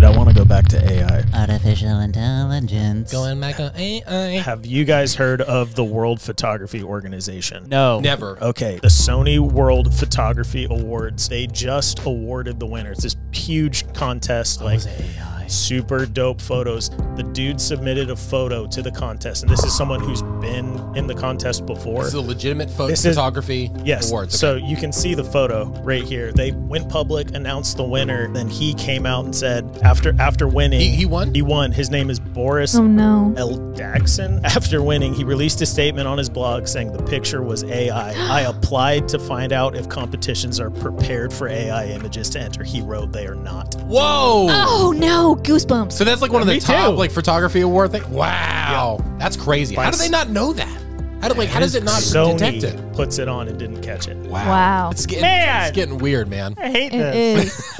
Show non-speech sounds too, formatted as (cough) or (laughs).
Dude, I want to go back to AI. Artificial intelligence. Going back on AI. Have you guys heard of the World Photography Organization? No. Never. Okay, the Sony World Photography Awards, they just awarded the winners. This huge contest, oh, like was AI? Super dope photos. The dude submitted a photo to the contest, and this is someone who's been in the contest before. This is a legitimate pho- This is- photography Yes. awards. So you can see the photo right here. They went public, announced the winner, then he came out and said after after winning He- he won? He won. His name is Boris Oh no. L. Daxon. (laughs) After winning, he released a statement on his blog saying the picture was AI. (gasps) I applied to find out if competitions are prepared for AI images to enter. He wrote they are not. Whoa. Oh no. Goosebumps. So that's like one of the Me top too. like photography award things. Wow, that's crazy. How do they not know that? How do like how does it not Sony detect it? puts it on and didn't catch it. Wow, Wow. it's getting Man. it's getting weird, man. I hate It is. (laughs)